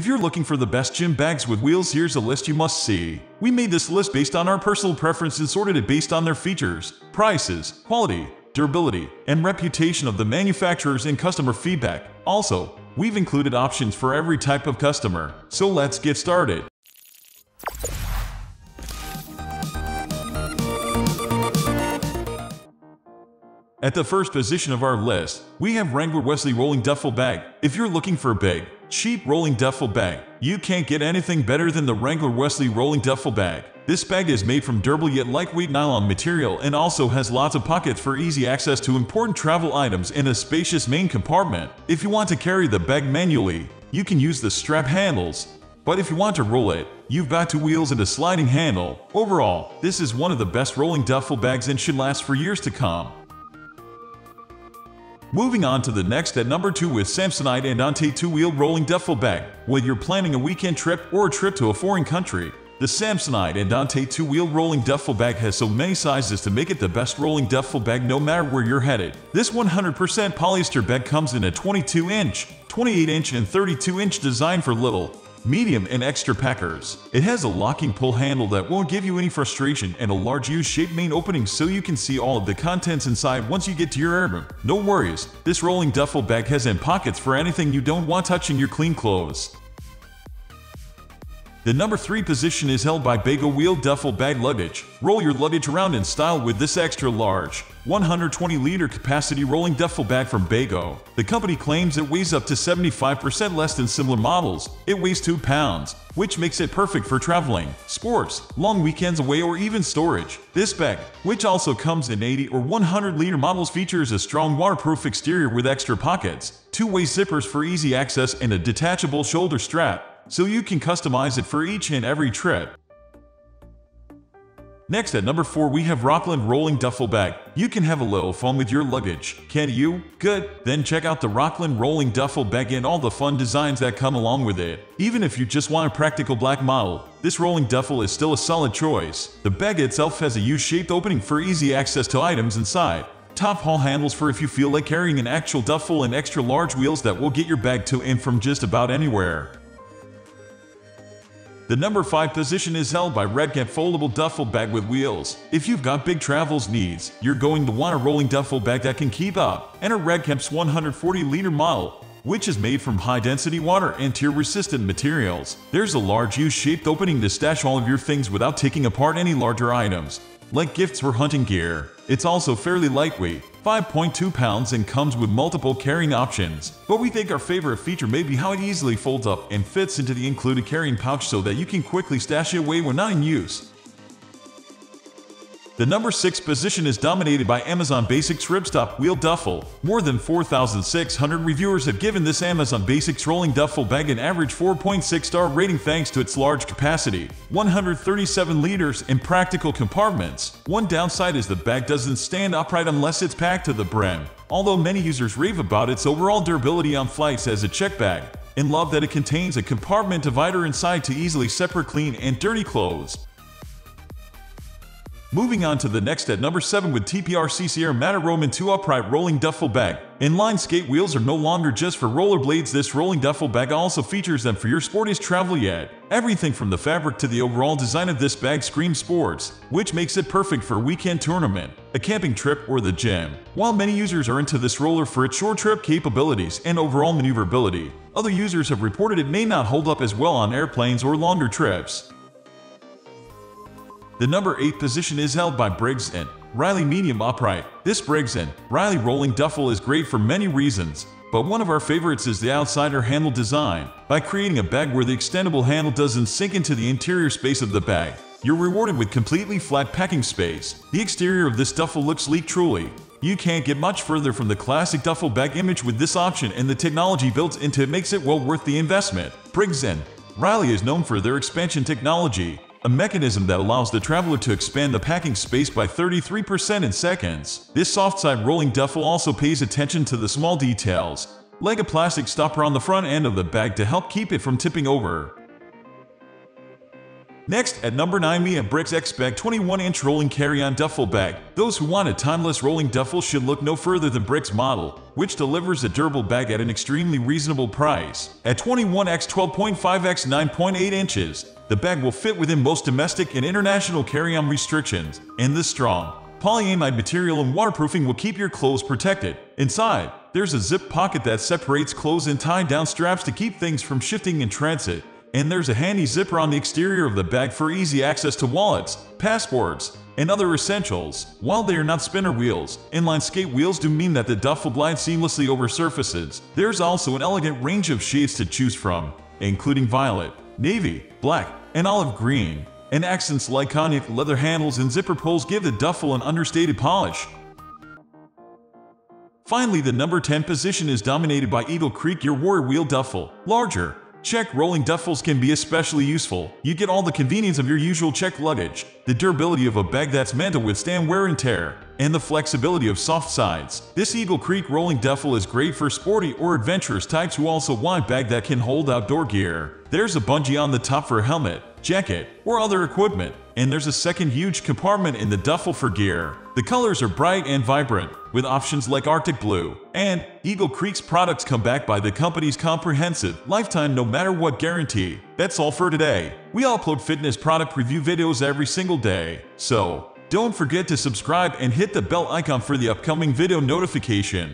If you're looking for the best gym bags with wheels, here's a list you must see. We made this list based on our personal preferences and sorted it based on their features, prices, quality, durability, and reputation of the manufacturers and customer feedback. Also, we've included options for every type of customer. So let's get started. At the first position of our list, we have Wrangler Wesley Rolling Duffel Bag. If you're looking for a big, cheap rolling duffel bag, you can't get anything better than the Wrangler Wesley Rolling Duffel Bag. This bag is made from durable yet lightweight nylon material and also has lots of pockets for easy access to important travel items in a spacious main compartment. If you want to carry the bag manually, you can use the strap handles. But if you want to roll it, you've got two wheels and a sliding handle. Overall, this is one of the best rolling duffel bags and should last for years to come. Moving on to the next at number 2 is Samsonite Andante 2-wheel rolling duffel bag. Whether you're planning a weekend trip or a trip to a foreign country, the Samsonite Andante 2-wheel rolling duffel bag has so many sizes to make it the best rolling duffel bag no matter where you're headed. This 100% polyester bag comes in a 22-inch, 28-inch and 32-inch design for little, medium, and extra packers. It has a locking pull handle that won't give you any frustration and a large U-shaped main opening so you can see all of the contents inside once you get to your room. No worries, this rolling duffel bag has in pockets for anything you don't want touching your clean clothes. The number 3 position is held by Bago Wheel Duffel Bag Luggage. Roll your luggage around in style with this extra large, 120-liter capacity rolling duffel bag from Bago. The company claims it weighs up to 75% less than similar models. It weighs 2 pounds, which makes it perfect for traveling, sports, long weekends away or even storage. This bag, which also comes in 80 or 100-liter models features a strong waterproof exterior with extra pockets, two-way zippers for easy access and a detachable shoulder strap so you can customize it for each and every trip. Next at number 4 we have Rockland Rolling Duffel Bag. You can have a little fun with your luggage, can you? Good, then check out the Rockland Rolling Duffel Bag and all the fun designs that come along with it. Even if you just want a practical black model, this rolling duffel is still a solid choice. The bag itself has a U-shaped opening for easy access to items inside. Top haul handles for if you feel like carrying an actual duffel and extra large wheels that will get your bag to and from just about anywhere. The number 5 position is held by Redcamp Foldable Duffel Bag with Wheels. If you've got big travels needs, you're going to want a rolling duffel bag that can keep up. and a Redcamp's 140-liter model, which is made from high-density water and tear-resistant materials. There's a large U-shaped opening to stash all of your things without taking apart any larger items, like gifts for hunting gear. It's also fairly lightweight, 5.2 pounds and comes with multiple carrying options. But we think our favorite feature may be how it easily folds up and fits into the included carrying pouch so that you can quickly stash it away when not in use. The number 6 position is dominated by Amazon Basics Ripstop Wheel Duffel. More than 4,600 reviewers have given this Amazon Basics rolling duffel bag an average 4.6 star rating thanks to its large capacity, 137 liters, and practical compartments. One downside is the bag doesn't stand upright unless it's packed to the brim, although many users rave about its overall durability on flights as a check bag and love that it contains a compartment divider inside to easily separate clean and dirty clothes. Moving on to the next at number 7 with TPRC Sierra Madre Roman 2 Upright Rolling Duffel Bag. Inline skate wheels are no longer just for rollerblades this rolling duffel bag also features them for your sportiest travel yet. Everything from the fabric to the overall design of this bag screams sports, which makes it perfect for a weekend tournament, a camping trip, or the gym. While many users are into this roller for its short trip capabilities and overall maneuverability, other users have reported it may not hold up as well on airplanes or longer trips. The number 8 position is held by Briggs & Riley Medium Upright. This Briggs & Riley rolling duffel is great for many reasons, but one of our favorites is the outsider handle design. By creating a bag where the extendable handle doesn't sink into the interior space of the bag, you're rewarded with completely flat packing space. The exterior of this duffel looks sleek truly. You can't get much further from the classic duffel bag image with this option and the technology built into it makes it well worth the investment. Briggs & Riley is known for their expansion technology, a mechanism that allows the traveler to expand the packing space by 33% in seconds. This soft-side rolling duffel also pays attention to the small details, like a plastic stopper on the front end of the bag to help keep it from tipping over. Next, at number 9 we have Bric's X Bag 21-inch rolling carry-on duffel bag. Those who want a timeless rolling duffel should look no further than Bric's model, which delivers a durable bag at an extremely reasonable price. At 21x 12.5x 9.8 inches, the bag will fit within most domestic and international carry-on restrictions, and this strong, polyamide material and waterproofing will keep your clothes protected. Inside, there's a zip pocket that separates clothes and tie-down straps to keep things from shifting in transit. And there's a handy zipper on the exterior of the bag for easy access to wallets, passports, and other essentials. While they are not spinner wheels, inline skate wheels do mean that the duffel glides seamlessly over surfaces. There's also an elegant range of shades to choose from, including violet, navy, black, and olive green. And accents like cognac leather handles and zipper pulls give the duffel an understated polish. Finally, the number 10 position is dominated by Eagle Creek Gear Warrior Wheel Duffel. Larger, Check rolling duffels can be especially useful. You get all the convenience of your usual check luggage, the durability of a bag that's meant to withstand wear and tear, and the flexibility of soft sides. This Eagle Creek rolling duffel is great for sporty or adventurous types who also want a bag that can hold outdoor gear. There's a bungee on the top for a helmet, jacket, or other equipment, and there's a second huge compartment in the duffel for gear. The colors are bright and vibrant, with options like Arctic Blue. And Eagle Creek's products come back by the company's comprehensive, lifetime no matter what guarantee. That's all for today. We upload fitness product review videos every single day, so don't forget to subscribe and hit the bell icon for the upcoming video notification.